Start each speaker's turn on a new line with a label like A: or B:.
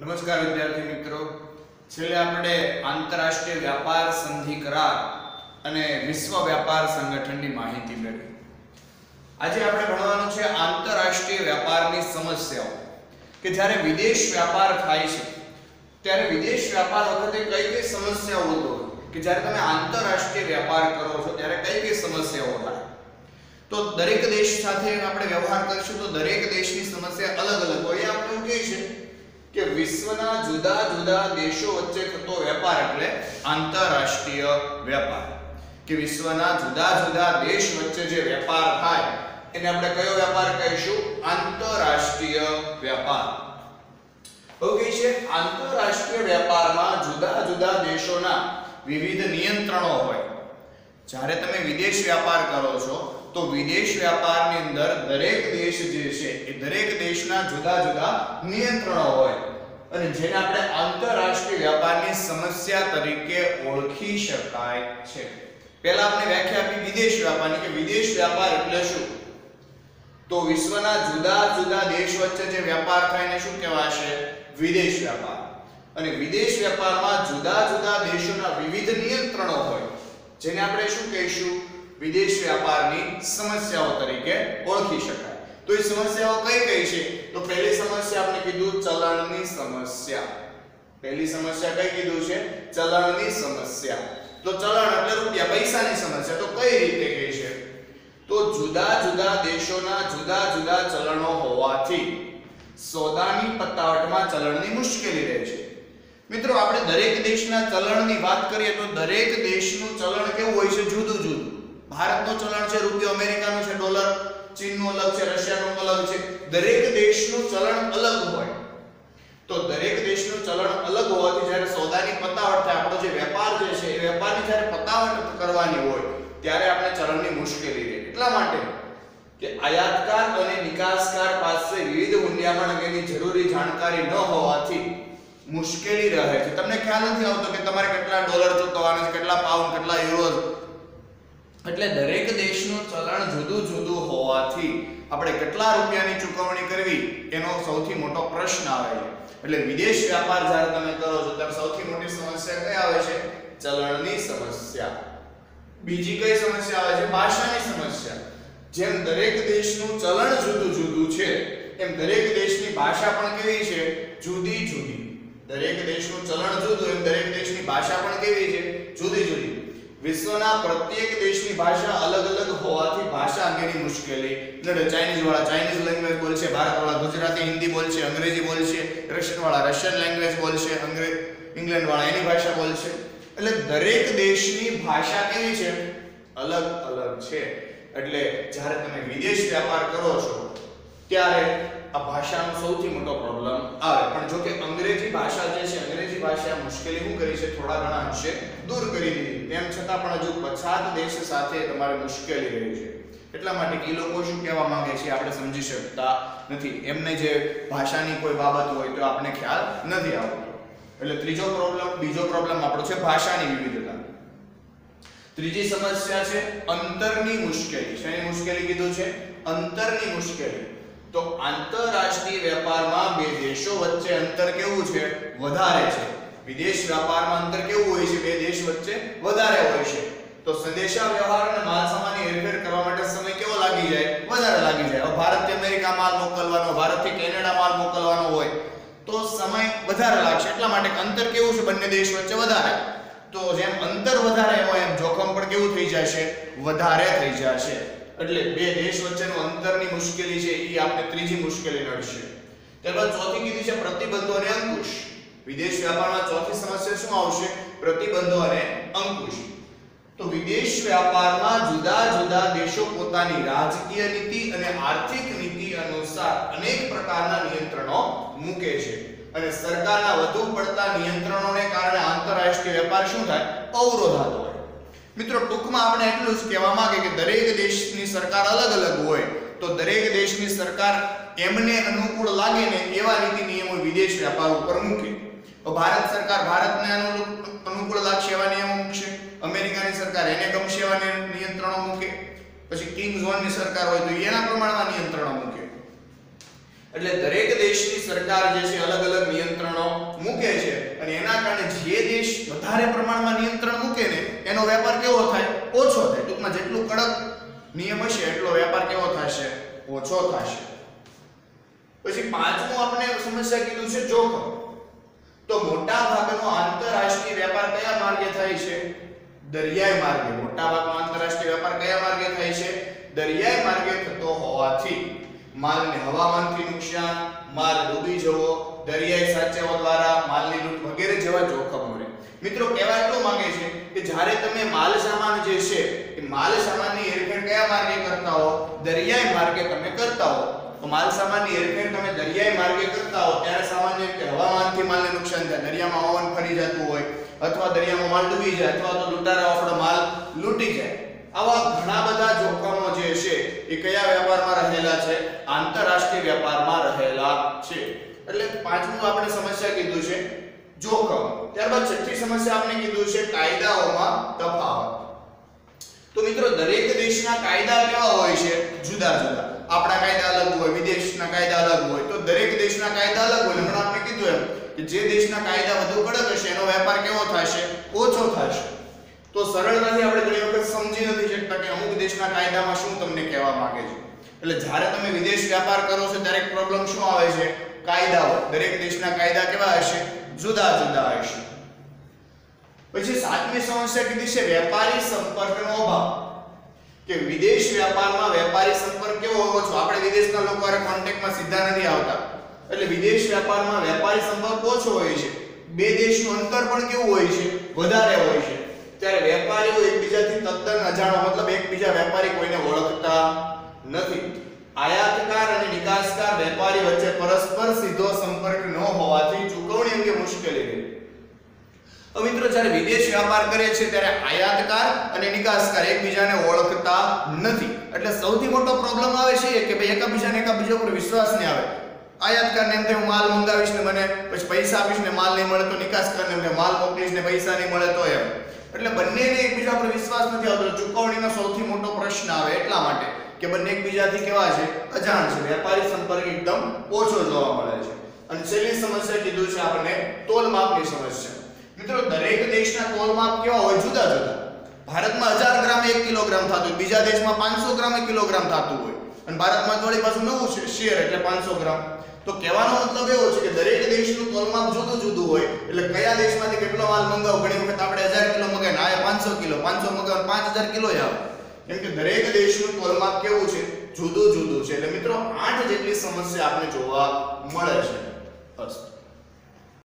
A: નમસ્કાર વિદ્યાર્થી મિત્રો. છેલ્લે આપણે આંતરરાષ્ટ્રીય વ્યાપાર સંધિ કરાર અને વિશ્વ વ્યાપાર સંગઠનની માહિતી મેળવી. આજે આપણે ભણવાનું છે આંતરરાષ્ટ્રીય વ્યાપારની સમસ્યાઓ. કે જ્યારે વિદેશ વ્યાપાર થાય છે, ત્યારે વિદેશ વ્યાપાર વખતે કઈ કઈ સમસ્યાઓ ઉદ્ભવે કે જ્યારે તમે આંતરરાષ્ટ્રીય વ્યાપાર કરો છો, ત્યારે કઈ કઈ સમસ્યાઓ થાય? તો દરેક દેશ સાથે આપણે વ્યવહાર કરીશું, તો દરેક દેશની સમસ્યા અલગ અલગ હોય એ આપણે એવું કહે છે કે વિશ્વના જુદા જુદા દેશો વચ્ચે થતો વેપાર એટલે આંતરરાષ્ટ્રીય વ્યાપાર કે વિશ્વના જુદા જુદા દેશ વચ્ચે જે વેપાર થાય, એને આપણે કયો વેપાર કહીશું? આંતરરાષ્ટ્રીય વ્યાપાર ઓકે છે, આંતરરાષ્ટ્રીય વ્યાપારમાં જુદા જુદા દેશોના વિવિધ નિયંત્રણો હોય. જ્યારે તમે વિદેશ વ્યાપાર કરો છો, તો વિદેશ વ્યાપારની અંદર દરેક દેશ જે છે, એ દરેક દેશના જુદા જુદા નિયંત્રણો હોય. અને જેને આપણે આંતરરાષ્ટ્રીય વ્યાપારની સમસ્યા તરીકે ઓળખી શકાય છે. પહેલા આપણે વ્યાખ્યા આપી વિદેશ વ્યાપારની કે વિદેશ વ્યાપાર એટલે શું? તો વિશ્વના જુદા જુદા દેશ વચ્ચે જે વ્યાપાર થાય ને શું કહેવાશે? વિદેશ વ્યાપાર. અને વિદેશ વ્યાપારમાં જુદા જુદા દેશોના વિવિધ નિયંત્રણો હોય, જેને આપણે શું કહીશું? વિદેશ વ્યાપારની સમસ્યાઓ તરીકે ઓળખી શકાય. તો એ સમસ્યાઓ કઈ કઈ છે? તો પહેલી કીધું ચલણની સમસ્યા. પહેલી સમસ્યા કઈ કીધું છે? ચલણની સમસ્યા. તો ચલણ એટલે રૂપિયા, પૈસાની સમસ્યા. તો કઈ રીતે કહી છે? તો જુદા જુદા દેશોના જુદા જુદા ચલણો હોવાથી સોદાની પતાવટમાં ચલણની મુશ્કેલી રહે છે. મિત્રો, આપણે દરેક દેશના ચલણની વાત કરીએ તો દરેક દેશનું ચલણ કેવું હોય છે? જુદું જુદું. ભારતનું ચલણ છે રૂપિયો, અમેરિકાનું છે ડોલર. ચીનનું અલગ છે, રશિયાનું અલગ છે. દરેક દેશનું ચલણ અલગ હોય. તો દરેક દેશનું ચલણ અલગ હોવાથી જ્યારે સોદાની પતાવટ થાય, આપણો જે વેપાર જે છે, એ વેપારની જ્યારે પતાવટ કરવાની હોય, ત્યારે આપણે ચલણની મુશ્કેલી રહે. એટલા માટે કે આયાતકાર અને નિકાસકાર પાસે વિવિધ હુંડિયામણ અંગેની જરૂરી જાણકારી ન હોવાથી મુશ્કેલી રહે છે. તમને ખ્યાલ નથી આવતો કે તમારે કેટલા ડોલર ચૂકવવાના છે, કેટલા પાઉન્ડ, કેટલા યુરો એટલે દરેક દેશનું ચલણ જુદું જુદું હોવાથી આપણે કેટલા રૂપિયાની ચૂકવણી કરવી એનો સૌથી મોટો પ્રશ્ન આવે છે. એટલે વિદેશ વ્યાપાર જ્યારે તમે કરો છો, ત્યારે સૌથી મોટી સમસ્યા કઈ આવે છે? ચલણની સમસ્યા. બીજી કઈ સમસ્યા આવે છે? ભાષાની સમસ્યા. જેમ દરેક દેશનું ચલણ જુદું જુદું છે, એમ દરેક દેશની ભાષા પણ કેવી છે? જુદી જુદી. દરેક દેશનું ચલણ જુદું, એમ દરેક દેશની ભાષા પણ કેવી છે? જુદી જુદી. વિશ્વના પ્રત્યેક દેશની ભાષા અલગ અલગ હોવાથી ભાષા અંગેની મુશ્કેલી. નડે ચાઇનીઝ વાળા ચાઇનીઝ લેંગ્વેજ બોલશે ભારત વાળા ગુજરાતી, હિન્દી બોલશે, અંગ્રેજી બોલશે રશિયન વાળા રશિયન લેંગ્વેજ બોલશે અંગ્રેજ ઇંગ્લેન્ડ વાળા એની ભાષા બોલશે. એટલે દરેક દેશની ભાષા કેવી છે? અલગ અલગ છે. એટલે જ્યારે તમે વિદેશ વ્યાપાર કરો છો, ત્યારે આ ભાષાનો સૌથી મોટો પ્રોબ્લેમ આવે. પણ જો કે અંગ્રેજી ભાષા જે છે ભાષા મુશ્કેલી શું કરી છે? થોડા ઘણા અંશે દૂર કરી દીધી. તેમ છતાં પણ હજુ પછાત દેશ સાથે તમારે મુશ્કેલી રહી છે. એટલા માટે એ લોકો શું કહેવા માંગે છે આપણે સમજી શકતા નથી. એમને જે ભાષાની કોઈ બાબત હોય તો આપણે ખ્યાલ નથી આવતો. એટલે ત્રીજો પ્રોબ્લેમ બીજો પ્રોબ્લેમ આપણો છે ભાષાની વિવિધતા. ત્રીજી સમસ્યા છે અંતરની મુશ્કેલી. શેની મુશ્કેલી કીધું છે? અંતરની મુશ્કેલી. તો આંતરરાષ્ટ્રીય વેપારમાં બે દેશો વચ્ચે અંતર કેવું છે? વધારે છે. વિદેશ વેપારમાં અંતર કેવું હોય છે? બે દેશ વચ્ચે વધારે હોય છે. તો સંદેશા વ્યવહાર અને માલ સામાનની હેરફેર કરવા માટે સમય કેવો લાગી જાય? વધારે લાગી જાય. ભારતથી અમેરિકા માલ મોકલવાનો, ભારતથી કેનેડા માલ મોકલવાનો હોય, તો સમય વધારે લાગશે. એટલા માટે અંતર કેવું છે? બંને દેશ વચ્ચે વધારે. તો જેમ અંતર વધારે હોય, એમ જોખમ પણ કેવું થઈ જશે? વધારે થઈ જશે. એટલે બે દેશ વચ્ચેનું અંતરની મુશ્કેલી છે એ આપણે ત્રીજી મુશ્કેલી નડશે. ત્યારબાદ ચોથી કીધી છે પ્રતિબંધો અને અંકુશ. વિદેશ વ્યાપારમાં ચોથી સમસ્યા શું આવશે? પ્રતિબંધો અને અંકુશ. તો વિદેશ વ્યાપારમાં જુદા જુદા દેશો પોતાની રાજકીય નીતિ અને આર્થિક નીતિ અનુસાર અનેક પ્રકારના નિયંત્રણો મૂકે છે. અને સરકારના વધુ પડતા નિયંત્રણોને કારણે આંતરરાષ્ટ્રીય વેપાર શું થાય? અવરોધાતો. મિત્રો, ટૂંકમાં આપણે એટલું જ કહેવા માંગે કે દરેક દેશની સરકાર અલગ અલગ હોય, તો દરેક દેશની સરકાર એમને અનુકૂળ લાગે ને એવા નીતિ નિયમો વિદેશ વ્યાપાર ઉપર મૂકે. તો ભારત સરકાર ભારતને અનુકૂળ લાગશે એવા નિયમો મૂકશે? અમેરિકાની સરકાર એને ગમશે એવા નિયંત્રણો મૂકે? પછી કિંગ ઝોનની સરકાર હોય તો એના પ્રમાણમાં નિયંત્રણો મૂકે. એટલે દરેક દેશની સરકાર જે છે અલગ અલગ નિયંત્રણો મૂકે છે, અને એના કારણે જે દેશ વધારે પ્રમાણમાં નિયંત્રણ મૂકે ને એનો વેપાર કેવો થાય? ઓછો થાય. ટૂંકમાં જેટલું કડક નિયમ હશે, એટલો વેપાર કેવો થશે? ઓછો થશે. પછી પાંચમું આપણે સમસ્યા કીધું છે જોખમ. તો મોટા ભાગનો આંતરરાષ્ટ્રીય વેપાર કયા માર્ગે થાય છે? દરિયાઈ માર્ગે. મોટા ભાગનો આંતરરાષ્ટ્રીય વેપાર કયા માર્ગે થાય છે? દરિયાઈ માર્ગે થતો હોવાથી માલને હવામાનથી નુકસાન, માલ ડૂબી જવો, દરિયાઈ સાચવો દ્વારા માલની લૂંટ વગેરે જેવા જોખમો મિત્રો કહેવા એટલું માંગે છે કે જ્યારે તમે માલ સામાન જે છે, એ માલ સામાનની હેરફેર કયા માર્ગે કરતા હો? દરિયાઈ માર્ગે તમે કરતા હો. તો માલ સામાનની હેરફેર તમે દરિયાઈ માર્ગે કરતા હો, ત્યારે સામાન્ય રીતે હવામાનથી માલને નુકસાન થાય. દરિયામાં હવામાન ફરી જતું હોય, અથવા દરિયામાં માલ ડૂબી જાય, અથવા તો લૂંટારા આપણો માલ લૂંટી જાય. આવા ઘણા બધા જોખમો જે છે, એ કયા વેપારમાં રહેલા છે? આંતરરાષ્ટ્રીય વેપારમાં રહેલા છે. એટલે પાંચમું આપણે સમસ્યા કીધું છે જોખમ. ત્યારબાદ છઠ્ઠી સમસ્યા આપણે કીધું છે કાયદાઓમાં તફાવત. તો મિત્રો, દરેક દેશના કાયદા કેવા હોય છે? જુદા જુદા. આપણા કાયદા અલગ હોય, વિદેશના કાયદા અલગ હોય. તો દરેક દેશના કાયદા અલગ હોય. હમણાં આપણે કીધું એમ કે જે દેશના કાયદા વધુ કડક હશે, એનો વેપાર કેવો થશે? ઓછો થશે. તો સરળતાથી આપણે ઘણી વખત સમજી નથી શકતા કે અમુક દેશના કાયદામાં શું તમને કહેવા માંગે છે. એટલે જ્યારે તમે વિદેશ વ્યાપાર કરો છો, ત્યારે પ્રોબ્લેમ શું આવે છે? કાયદાઓ. દરેક દેશના કાયદા કેવા હશે? જુદા જુદા હશે પછી સાતમી સમસ્યા કીધી છે વેપારી સંપર્કનો અભાવ. કે વિદેશ વ્યાપારમાં વેપારી સંપર્ક કેવો હોવો જોઈએ? આપણે વિદેશના લોકો હારે કોન્ટેક્ટમાં સીધા નથી આવતા. એટલે વિદેશ વ્યાપારમાં વેપારી સંપર્ક ઓછો હોય છે. બે દેશનું અંતર પણ કેવું હોય છે? વધારે હોય છે. ત્યારે વેપારીઓ એકબીજાથી તદ્દન અજાણો મતલબ એકબીજા વેપારી કોઈને ઓળખતા નથી. આયાતકાર અને નિકાસકાર વેપારી વચ્ચે પરસ્પર સીધો સંપર્ક ન હોવાથી ચૂકવણી અંગે હવે મિત્રો જ્યારે વિદેશ વ્યાપાર કરે છે ત્યારે આયાતકાર અને નિકાસકાર એકબીજાને ઓળખતા નથી. એટલે સૌથી મોટો પ્રોબ્લેમ આવે છે કે ભાઈ એકબીજાને એકબીજા ઉપર વિશ્વાસ નહીં આવે. આયાતકારને એમ થાય, હું માલ મંગાવીશ ને મને પછી પૈસા આપીશ ને માલ નહીં મળે તો નિકાસકારને એમ માલ મોકલીશ ને પૈસા નહીં મળે તો એમ. એટલે બંનેને એકબીજા પર વિશ્વાસ નથી આવતો. ચૂકવણીનો સૌથી મોટો પ્રશ્ન આવે એટલા માટે કે બંને એકબીજાથી કેવા છે? અજાણ છે. વેપારી સંપર્ક એકદમ ઓછો જોવા મળે છે. અને છેલ્લી સમસ્યા કીધું છે આપણને, તોલ માપની સમસ્યા. મિત્રો, દરેક દેશના તોલ માપ કેવા હોય જુદા જુદા. ભારતમાં 1000 ગ્રામ 1 કિલોગ્રામ થતું બીજા દેશમાં 500 ગ્રામ 1 કિલોગ્રામ થતું હોય. અને ભારતમાં થોડી પાછું નવું છે, શેર, એટલે 500 ગ્રામ. તો કહેવાનો મતલબ એવો છે કે દરેક દેશનું તોલ માપ જુદું જુદું હોય, એટલે કયા દેશમાંથી કેટલો માલ મંગાવો? ઘણી વખત આપણે 1000 કિલો મંગાવીએ ના પાંચસો 500 કિલો 500 પાંચ 5000 કિલો આવે. કેમ કે દરેક દેશનું કોલ માપ કેવું છે? જુદું જુદું છે. એટલે મિત્રો, આઠ જેટલી સમસ્યા આપણે જોવા મળે છે. અસ્તુ